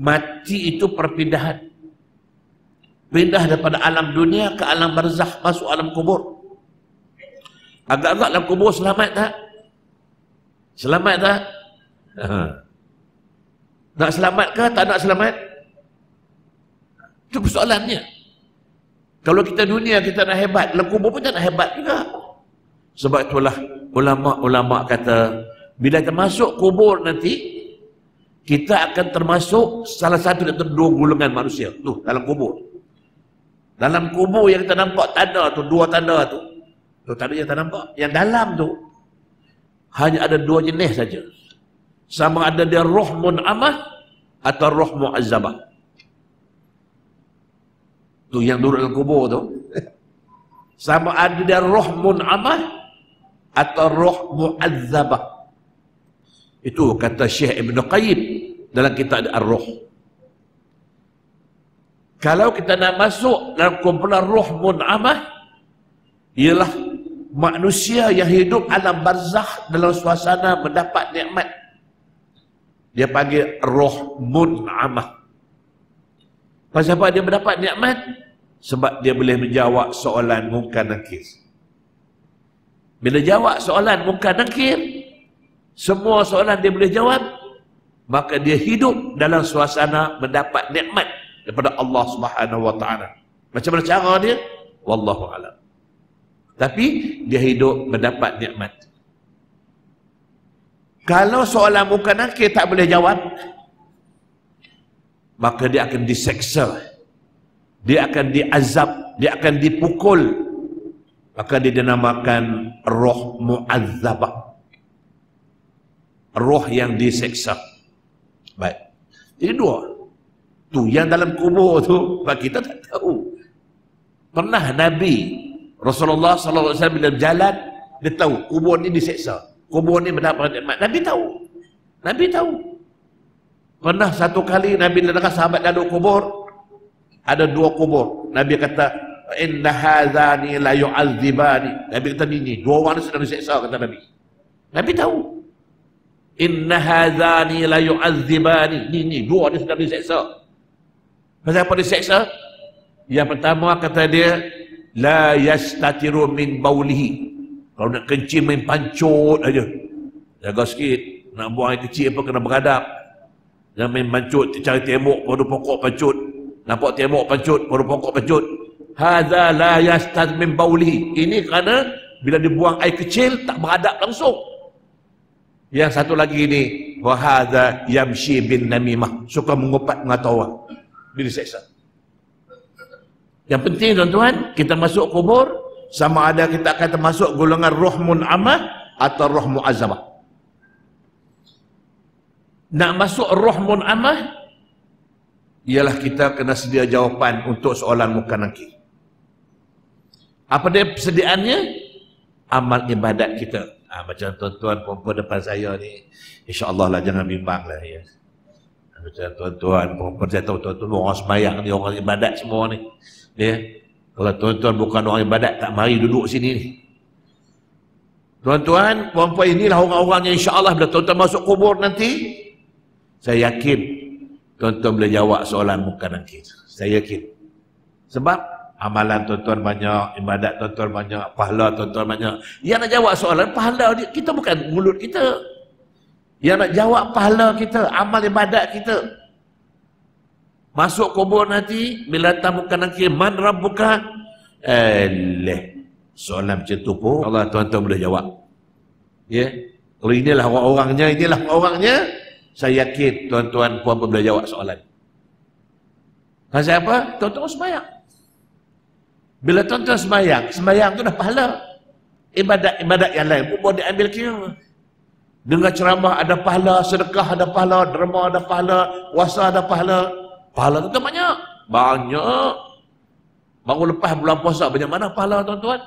Mati itu perpindahan. Pindah daripada alam dunia ke alam barzakh masuk alam kubur. Agak-agak dalam kubur selamat tak? Selamat tak? Nak selamat ke tak nak selamat? Itu persoalannya. Kalau kita dunia kita nak hebat, dalam kubur pun tak nak hebat juga. Sebab itulah ulama-ulama kata bila termasuk kubur nanti kita akan termasuk salah satu dari dua golongan manusia tu dalam kubur. Dalam kubur yang kita nampak tanda tu, dua tanda tu. Tu tanda yang kita nampak. Yang dalam tu hanya ada dua jenis saja. Sama ada dia roh mun'amah atau roh mu'azzabah. Tu yang duduk dalam kubur tu. Sama ada dia roh mun'amah atau roh mu'azzabah. Itu kata Syekh Ibn Qayyim dalam kitab Ar-Ruh. Kalau kita nak masuk dalam kumpulan roh mun'amah, ialah manusia yang hidup alam barzakh dalam suasana mendapat nikmat. Dia panggil roh mun'amah. Pasal apa dia mendapat nikmat? Sebab dia boleh menjawab soalan mungkar nakir. Bila jawab soalan mungkar nakir, semua soalan dia boleh jawab maka dia hidup dalam suasana mendapat nikmat daripada Allah Subhanahu wa taala. Macam mana cara dia? Wallahu alam. Tapi dia hidup mendapat nikmat. Kalau soalan muka nakir tak boleh jawab maka dia akan diseksa dia akan diazab dia akan dipukul. Maka dia dinamakan roh muazzabah roh yang diseksa. Baik. Jadi dua. Tu yang dalam kubur tu kita tak tahu. Pernah Nabi Rasulullah sallallahu alaihi wasallam bila jalan dia tahu kubur ni diseksa. Kubur ni mendapat nikmat. Nabi tahu. Nabi tahu. Pernah satu kali Nabi dengar sahabat dalam kubur ada dua kubur. Nabi kata inna hadzani la yu'adzibani. Nabi kata ni dua orang ni sedang diseksa kata Nabi. Nabi tahu. Inna hadzani la yu'adzibani. Ni ni dua ni sedang diseksa. Pasal apa diseksa? Yang pertama kata dia la yastatiru min baulihi. Kalau nak kencing main pancut aja. Jaga sikit. Nak buang air kecil apa kena beradab. Jangan main pancut cari tembok pada pokok pancut. Nampak tembok pancut pada pokok pancut. Hadza la yastat min baulihi. Ini kerana bila dibuang air kecil tak beradab langsung. Yang satu lagi ini wahada yamshi bin namimah suka mengupat mengatawa bila seksa. Yang penting tuan-tuan kita masuk kubur sama ada kita akan termasuk golongan roh mun'amah atau roh mu'azzabah. Nak masuk roh mun'amah ialah kita kena sedia jawapan untuk soalan muka nakir. Apa dia persediaannya? Amal ibadat kita. Ha, macam tuan-tuan perempuan depan saya ni, insya-Allah lah jangan bimbang lah ya. Macam tuan-tuan perempuan saya tahu tuan-tuan orang sembahyang ni, orang ibadat semua ni. Ya. Kalau tuan-tuan bukan orang ibadat tak mari duduk sini ni. Tuan-tuan, perempuan inilah orang-orang yang insya-Allah bila tuan-tuan masuk kubur nanti, saya yakin tuan-tuan boleh jawab soalan muka nanti. Saya yakin. Sebab amalan tuan-tuan banyak, ibadat tuan-tuan banyak, pahala tuan-tuan banyak. Yang nak jawab soalan, pahala dia, kita bukan mulut kita. Yang nak jawab pahala kita, amal ibadat kita. Masuk kubur nanti, bila datang muka nanti, man rabbuka? Eleh. Soalan macam tu pun, Allah tuan-tuan boleh jawab. Ya. Yeah. Kalau inilah orang-orangnya, inilah orangnya, saya yakin tuan-tuan puan pun boleh jawab soalan. Pasal apa? Tuan-tuan sembahyang. Bila tuan-tuan semayang, semayang tu dah pahala. Ibadat-ibadat yang lain pun boleh ambil kira. Dengar ceramah ada pahala, sedekah ada pahala, derma ada pahala, puasa ada pahala. Pahala tu banyak. Banyak. Baru lepas bulan puasa, banyak mana pahala tuan-tuan?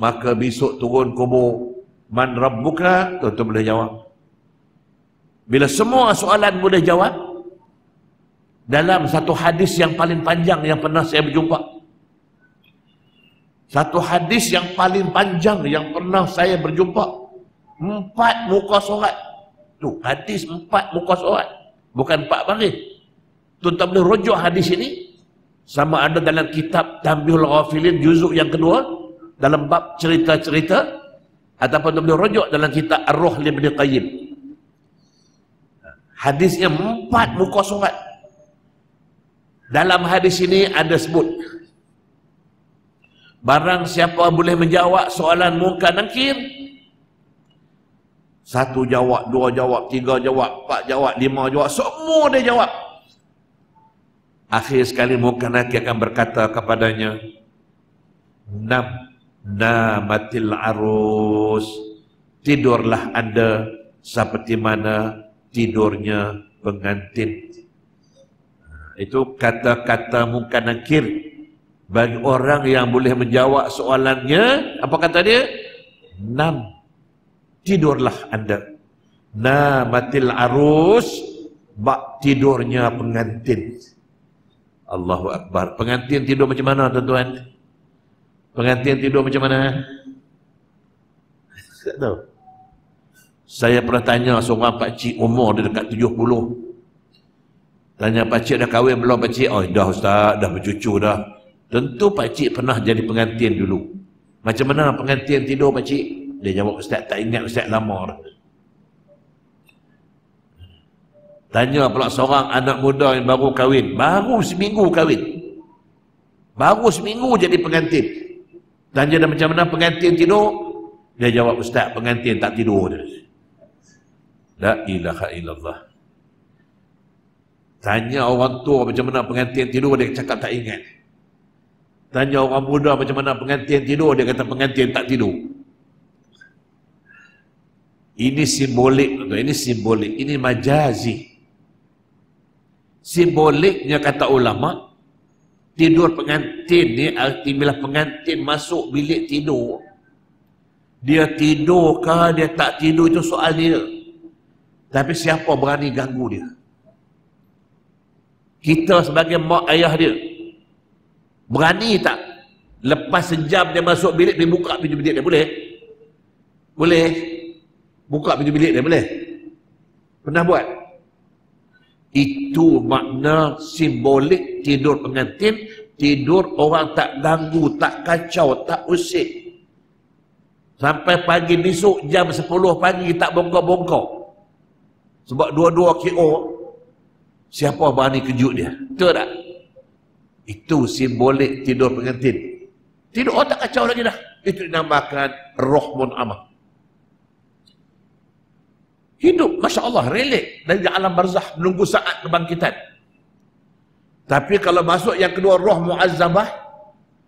Maka besok turun kubur. Man Rabbuka, tuan-tuan boleh jawab. Bila semua soalan boleh jawab, dalam satu hadis yang paling panjang yang pernah saya berjumpa, satu hadis yang paling panjang yang pernah saya berjumpa. Empat muka surat. Tu hadis empat muka surat. bukan empat baris tuan-tuan boleh rujuk hadis ini sama ada dalam kitab Tambihul Ghafilin juzuk yang kedua dalam bab cerita-cerita ataupun tuan boleh rujuk dalam kitab Ar-Ruh Ibn Qayyim hadisnya empat muka surat dalam hadis ini ada sebut barang siapa boleh menjawab soalan muka nakir satu jawab, dua jawab, tiga jawab, empat jawab, lima jawab, semua dia jawab. Akhir sekali muka nakir akan berkata kepadanya nam namatil arus. Tidurlah anda seperti mana tidurnya pengantin. Itu kata-kata muka nakir bagi orang yang boleh menjawab soalannya apa kata dia? Enam tidurlah anda. Namatil arus bak tidurnya pengantin. Allahu Akbar. Pengantin tidur macam mana tuan-tuan? Pengantin tidur macam mana? Tak tahu. Saya pernah tanya seorang pakcik umur dia dekat 70 Tanya pakcik dah kahwin belum pakcik? Oh dah ustaz, dah bercucu dah. Tentu pakcik pernah jadi pengantin dulu. Macam mana pengantin tidur pakcik? Dia jawab ustaz tak ingat ustaz lama. Tanya pula seorang anak muda yang baru kahwin. Baru seminggu kahwin. Baru seminggu jadi pengantin. Tanya dia macam mana pengantin tidur? Dia jawab ustaz pengantin tak tidur. La ilaha illallah. Tanya orang tua macam mana pengantin tidur, dia cakap tak ingat. Tanya orang muda macam mana pengantin tidur, dia kata pengantin tak tidur. Ini simbolik, ini simbolik, ini majazi. Simboliknya kata ulama, tidur pengantin ni artinya pengantin masuk bilik tidur. Dia tidur ke dia tak tidur itu soal dia. Tapi siapa berani ganggu dia? kita sebagai mak ayah dia berani tak lepas sejam dia masuk bilik dia buka pintu bilik dia boleh? Boleh. Buka pintu bilik dia boleh? Pernah buat? Itu makna simbolik tidur pengantin tidur orang tak ganggu tak kacau tak usik. Sampai pagi besok jam 10 pagi tak bongkok-bongkok. Sebab dua-dua KO Siapa berani kejut dia? Betul tak? Itu simbolik tidur pengantin. Tidur orang tak kacau lagi dah. Itu dinamakan roh mun'amah. Hidup, Masya Allah, relate dari alam barzah menunggu saat kebangkitan. Tapi kalau masuk yang kedua roh mu'azzamah,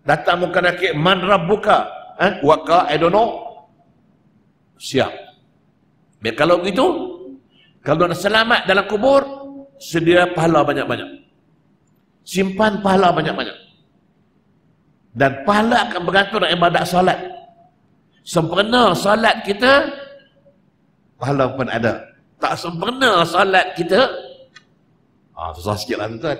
datang muka nakik, man rabbuka, eh? waka, I don't know, siap. Biar kalau begitu, kalau nak selamat dalam kubur, sedia pahala banyak-banyak. Simpan pahala banyak-banyak. Dan pahala akan bergantung dengan ibadat salat. Sempurna salat kita, pahala pun ada. Tak sempurna salat kita, ah, susah sikit lah tuan